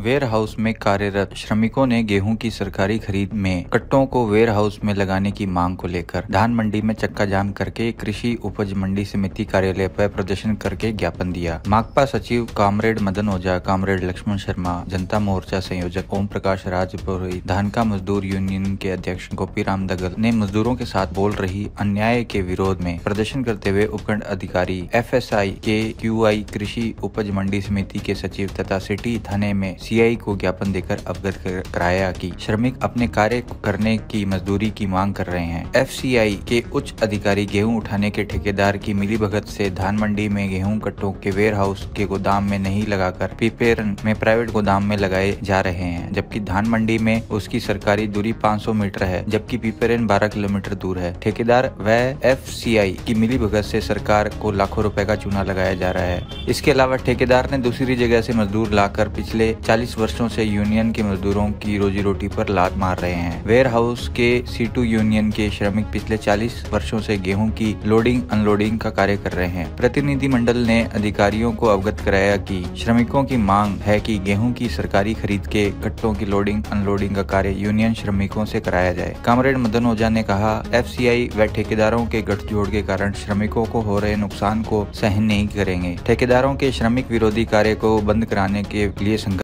Ware house में कार्यरत श्रमिकों ने गेहूँ की सरकारी खरीद में कट्टों को वेयर हाउस में लगाने की मांग को लेकर धान मंडी में चक्का जाम करके कृषि उपज मंडी समिति कार्यालय पर प्रदर्शन करके ज्ञापन दिया। माकपा सचिव कामरेड मदन ओझा, कामरेड लक्ष्मण शर्मा, जनता मोर्चा संयोजक ओम प्रकाश राजपुरोहित धान का मजदूर यूनियन के अध्यक्ष गोपी राम दगल ने मजदूरों के साथ बोल रही अन्याय के विरोध में प्रदर्शन करते हुए उपखंड अधिकारी एफ़ एस आई के क्यू कृषि उपज मंडी समिति के सचिव तथा सिटी थाने में सीआई को ज्ञापन देकर अवगत कराया कि श्रमिक अपने कार्य करने की मजदूरी की मांग कर रहे हैं। एफसीआई के उच्च अधिकारी गेहूँ उठाने के ठेकेदार की मिली भगत से धान मंडी में गेहूँ कट्टों के वेयर हाउस के गोदाम में नहीं लगाकर पीपेरन में प्राइवेट गोदाम में लगाए जा रहे हैं, जबकि धान मंडी में उसकी सरकारी दूरी 500 मीटर है, जबकि पीपेरन 12 किलोमीटर दूर है। ठेकेदार व FCI की मिली भगत से सरकार को लाखों रुपए का चूना लगाया जा रहा है। इसके अलावा ठेकेदार ने दूसरी जगह से मजदूर लाकर पिछले 40 वर्षों से यूनियन के मजदूरों की रोजी रोटी पर लात मार रहे हैं। वेयर हाउस के सीटू यूनियन के श्रमिक पिछले 40 वर्षों से गेहूँ की लोडिंग अनलोडिंग का कार्य कर रहे हैं। प्रतिनिधि मंडल ने अधिकारियों को अवगत कराया कि श्रमिकों की मांग है कि गेहूँ की सरकारी खरीद के कट्टों की लोडिंग अनलोडिंग का कार्य यूनियन श्रमिकों से कराया जाए। कामरेड मदन ओझा ने कहा एफ़ व ठेकेदारों के गठजोड़ के कारण श्रमिकों को हो रहे नुकसान को सहन नहीं करेंगे। ठेकेदारों के श्रमिक विरोधी कार्य को बंद कराने के लिए